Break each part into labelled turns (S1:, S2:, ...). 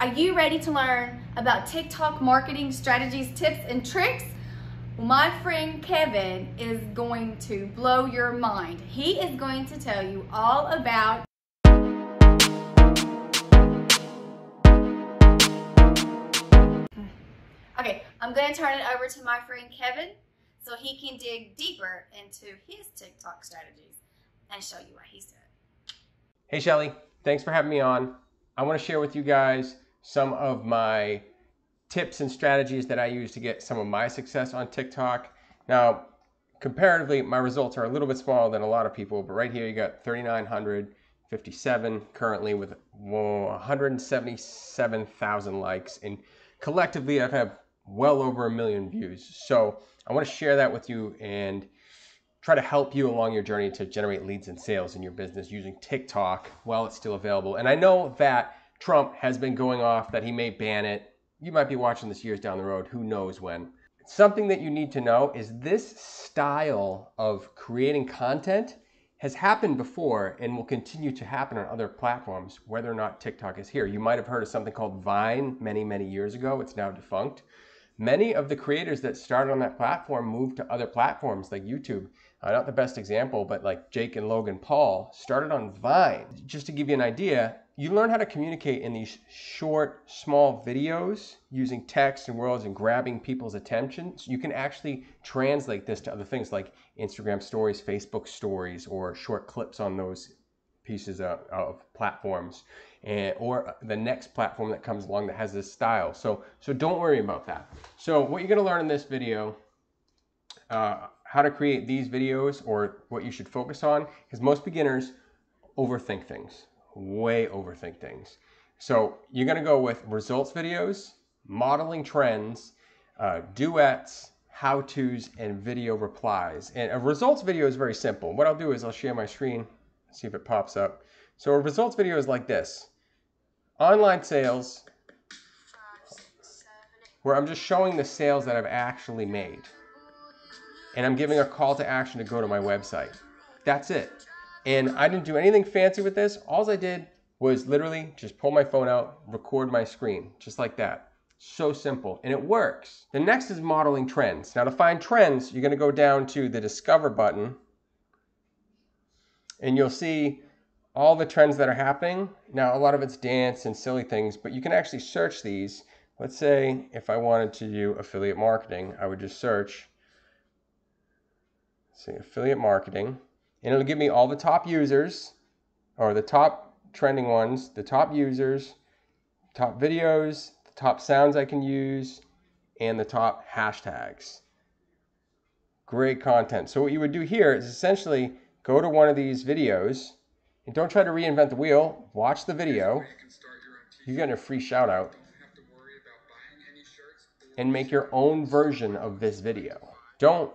S1: Are you ready to learn about TikTok marketing strategies, tips, and tricks? My friend Kevin is going to blow your mind. He is going to tell you all about Okay, I'm going to turn it over to my friend Kevin so he can dig deeper into his TikTok strategies and show you what he's doing.
S2: Hey Shelly, thanks for having me on. I want to share with you guys some of my tips and strategies that I use to get some of my success on TikTok. Now, comparatively, my results are a little bit smaller than a lot of people, but right here you got 3,957 currently with 177,000 likes, and collectively I've had well over a million views. So I want to share that with you and try to help you along your journey to generate leads and sales in your business using TikTok while it's still available. And I know that Trump has been going off that he may ban it. You might be watching this years down the road, who knows when. Something that you need to know is this style of creating content has happened before and will continue to happen on other platforms, whether or not TikTok is here. You might have heard of something called Vine many, many years ago. It's now defunct. Many of the creators that started on that platform moved to other platforms like YouTube. Uh, not the best example, but like Jake and Logan Paul started on Vine. Just to give you an idea, you learn how to communicate in these short, small videos using text and words and grabbing people's attention. So you can actually translate this to other things like Instagram stories, Facebook stories, or short clips on those pieces of, of platforms and, or the next platform that comes along that has this style. So, so don't worry about that. So what you're gonna learn in this video, uh, how to create these videos or what you should focus on, because most beginners overthink things way overthink things. So you're going to go with results videos, modeling trends, uh, duets, how-tos, and video replies. And a results video is very simple. What I'll do is I'll share my screen, see if it pops up. So a results video is like this. Online sales, where I'm just showing the sales that I've actually made. And I'm giving a call to action to go to my website. That's it. And I didn't do anything fancy with this. All I did was literally just pull my phone out, record my screen, just like that. So simple, and it works. The next is modeling trends. Now to find trends, you're gonna go down to the Discover button, and you'll see all the trends that are happening. Now, a lot of it's dance and silly things, but you can actually search these. Let's say if I wanted to do affiliate marketing, I would just search, say affiliate marketing, and it'll give me all the top users or the top trending ones, the top users, top videos, the top sounds I can use, and the top hashtags. Great content. So what you would do here is essentially go to one of these videos and don't try to reinvent the wheel. Watch the video. You get a free shout out. And make your own version of this video. Don't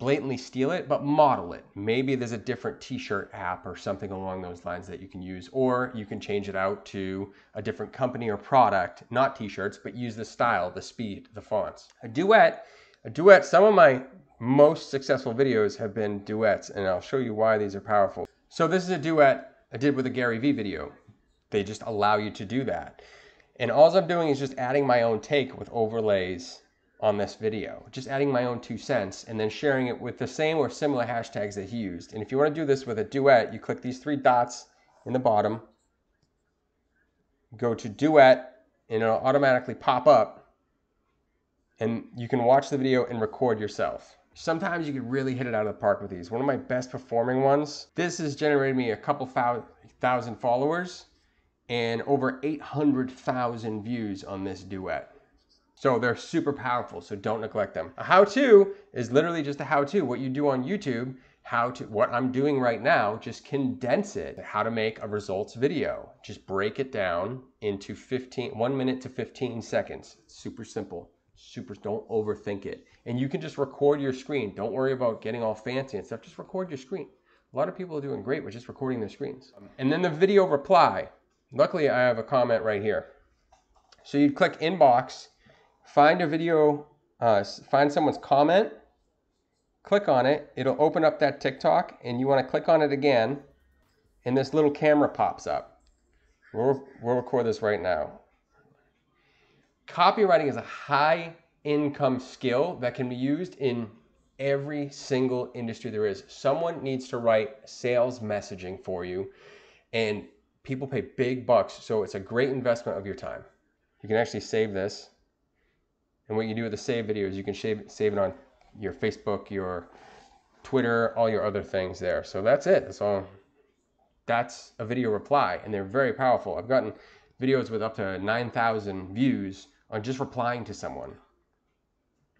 S2: blatantly steal it, but model it. Maybe there's a different t-shirt app or something along those lines that you can use, or you can change it out to a different company or product, not t-shirts, but use the style, the speed, the fonts. A duet, a duet, some of my most successful videos have been duets, and I'll show you why these are powerful. So this is a duet I did with a Gary Vee video. They just allow you to do that. And all I'm doing is just adding my own take with overlays on this video. Just adding my own two cents and then sharing it with the same or similar hashtags that he used. And if you want to do this with a duet, you click these three dots in the bottom, go to duet, and it'll automatically pop up. And you can watch the video and record yourself. Sometimes you can really hit it out of the park with these. One of my best performing ones, this has generated me a couple thousand followers and over 800,000 views on this duet. So they're super powerful, so don't neglect them. A how-to is literally just a how-to. What you do on YouTube, how to, what I'm doing right now, just condense it. How to make a results video. Just break it down into 15, one minute to 15 seconds. Super simple. Super, don't overthink it. And you can just record your screen. Don't worry about getting all fancy and stuff. Just record your screen. A lot of people are doing great with just recording their screens. And then the video reply. Luckily, I have a comment right here. So you'd click inbox find a video, uh, find someone's comment, click on it. It'll open up that TikTok and you want to click on it again and this little camera pops up. We'll, we'll record this right now. Copywriting is a high income skill that can be used in every single industry there is. Someone needs to write sales messaging for you, and people pay big bucks. So it's a great investment of your time. You can actually save this. And what you do with the save videos, you can save, save it on your Facebook, your Twitter, all your other things there. So that's it. That's all. That's a video reply, and they're very powerful. I've gotten videos with up to 9,000 views on just replying to someone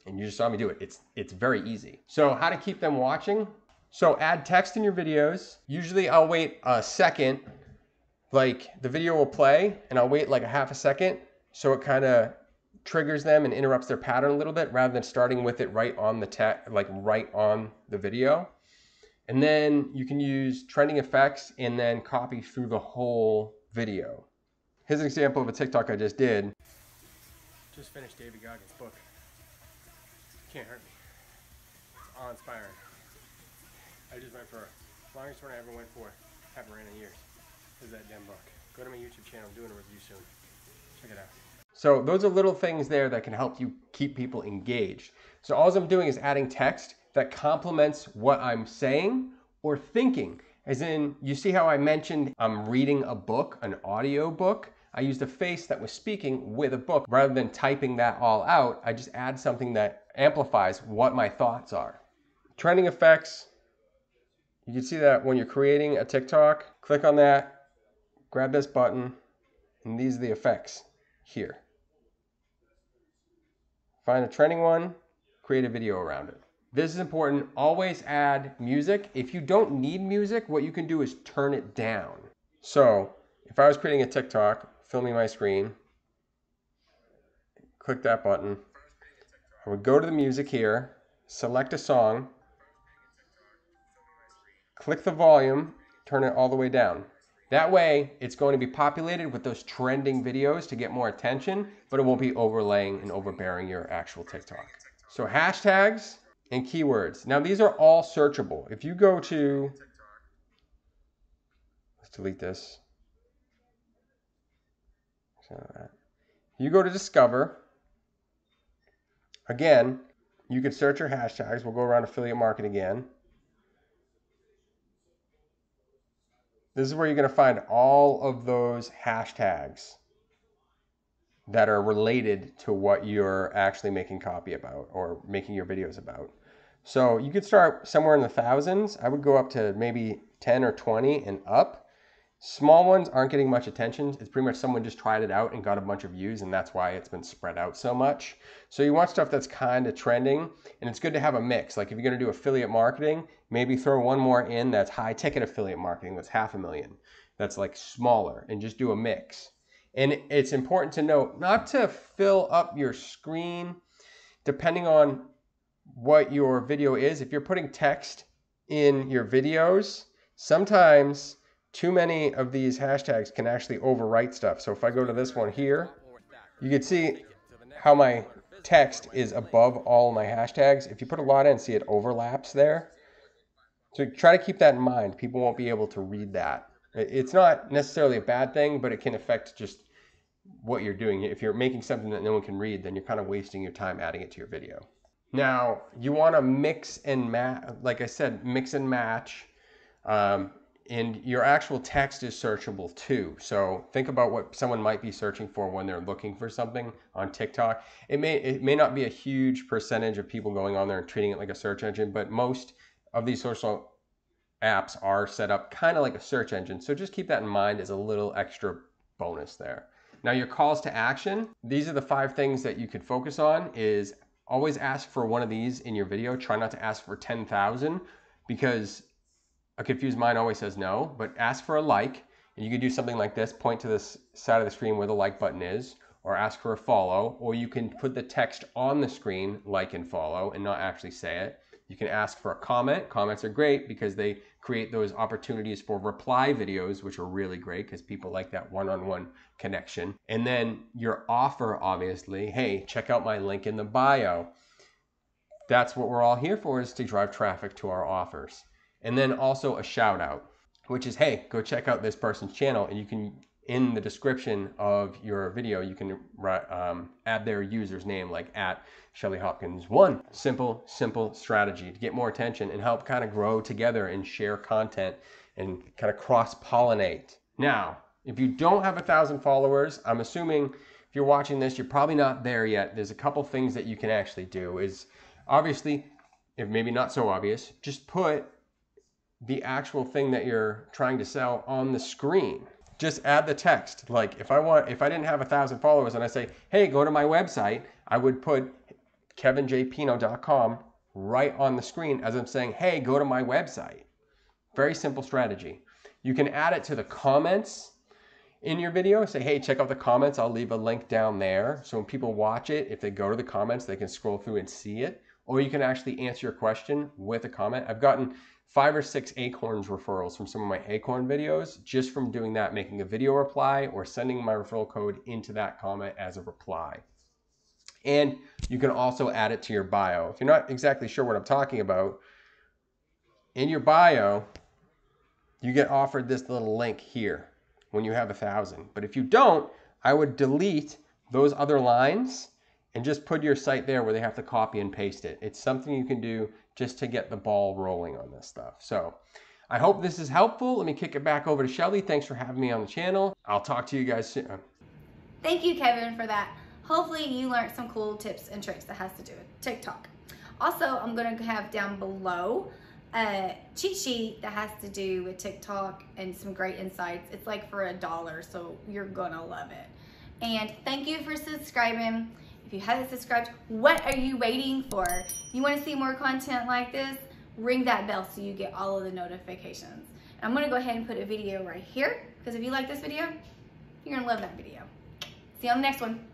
S2: and you just saw me do it. It's, it's very easy. So how to keep them watching? So add text in your videos. Usually I'll wait a second, like the video will play and I'll wait like a half a second. So it kind of triggers them and interrupts their pattern a little bit rather than starting with it right on the text, like right on the video. And then you can use trending effects and then copy through the whole video. Here's an example of a TikTok I just did. Just finished David Goggins' book. Can't hurt me. It's awe-inspiring. I just went for longest one I ever went for. Haven't ran in years. Is that damn book. Go to my YouTube channel. I'm doing a review soon. Check it out. So those are little things there that can help you keep people engaged. So all I'm doing is adding text that complements what I'm saying or thinking. As in, you see how I mentioned I'm reading a book, an audio book. I used a face that was speaking with a book. Rather than typing that all out, I just add something that amplifies what my thoughts are. Trending effects, you can see that when you're creating a TikTok, click on that, grab this button, and these are the effects here. Find a trending one, create a video around it. This is important. Always add music. If you don't need music, what you can do is turn it down. So if I was creating a TikTok, filming my screen, click that button. I would go to the music here, select a song, click the volume, turn it all the way down. That way, it's going to be populated with those trending videos to get more attention, but it won't be overlaying and overbearing your actual TikTok. So hashtags and keywords. Now these are all searchable. If you go to, let's delete this. Uh, you go to Discover. Again, you can search your hashtags. We'll go around affiliate marketing again. This is where you're going to find all of those hashtags that are related to what you're actually making copy about or making your videos about. So you could start somewhere in the thousands. I would go up to maybe 10 or 20 and up. Small ones aren't getting much attention. It's pretty much someone just tried it out and got a bunch of views, and that's why it's been spread out so much. So you want stuff that's kind of trending, and it's good to have a mix. Like if you're going to do affiliate marketing, maybe throw one more in that's high ticket affiliate marketing, that's half a million, that's like smaller, and just do a mix. And it's important to note not to fill up your screen depending on what your video is. If you're putting text in your videos, sometimes too many of these hashtags can actually overwrite stuff. So if I go to this one here, you can see how my text is above all my hashtags. If you put a lot in, see it overlaps there. So try to keep that in mind. People won't be able to read that. It's not necessarily a bad thing, but it can affect just what you're doing. If you're making something that no one can read, then you're kind of wasting your time adding it to your video. Now, you want to mix and match, like I said, mix and match. Um, and your actual text is searchable too. So think about what someone might be searching for when they're looking for something on TikTok. It may it may not be a huge percentage of people going on there and treating it like a search engine, but most of these social apps are set up kind of like a search engine. So just keep that in mind as a little extra bonus there. Now your calls to action, these are the five things that you could focus on is always ask for one of these in your video. Try not to ask for 10,000 because a confused mind always says no, but ask for a like. And you can do something like this, point to this side of the screen where the like button is, or ask for a follow, or you can put the text on the screen, like and follow, and not actually say it. You can ask for a comment. Comments are great because they create those opportunities for reply videos, which are really great because people like that one on one connection. And then your offer, obviously, hey, check out my link in the bio. That's what we're all here for is to drive traffic to our offers. And then also a shout out, which is, hey, go check out this person's channel and you can in the description of your video, you can um, add their user's name, like at Shelly Hopkins one. Simple, simple strategy to get more attention and help kind of grow together and share content and kind of cross pollinate. Now, if you don't have a thousand followers, I'm assuming if you're watching this, you're probably not there yet. There's a couple things that you can actually do. Is obviously, if maybe not so obvious, just put the actual thing that you're trying to sell on the screen. Just add the text. Like if I want, if I didn't have a thousand followers and I say, hey, go to my website, I would put kevinjpino.com right on the screen as I'm saying, hey, go to my website. Very simple strategy. You can add it to the comments in your video. Say, hey, check out the comments. I'll leave a link down there. So when people watch it, if they go to the comments, they can scroll through and see it. Or you can actually answer your question with a comment. I've gotten five or six Acorns referrals from some of my Acorn videos just from doing that, making a video reply or sending my referral code into that comment as a reply. And you can also add it to your bio. If you're not exactly sure what I'm talking about, in your bio, you get offered this little link here when you have a thousand. But if you don't, I would delete those other lines and just put your site there where they have to copy and paste it. It's something you can do just to get the ball rolling on this stuff. So I hope this is helpful. Let me kick it back over to Shelly. Thanks for having me on the channel. I'll talk to you guys soon.
S1: Thank you, Kevin, for that. Hopefully you learned some cool tips and tricks that has to do with TikTok. Also, I'm gonna have down below a cheat sheet that has to do with TikTok and some great insights. It's like for a dollar, so you're gonna love it. And thank you for subscribing. If you haven't subscribed, what are you waiting for? You wanna see more content like this? Ring that bell so you get all of the notifications. And I'm gonna go ahead and put a video right here, because if you like this video, you're gonna love that video. See you on the next one.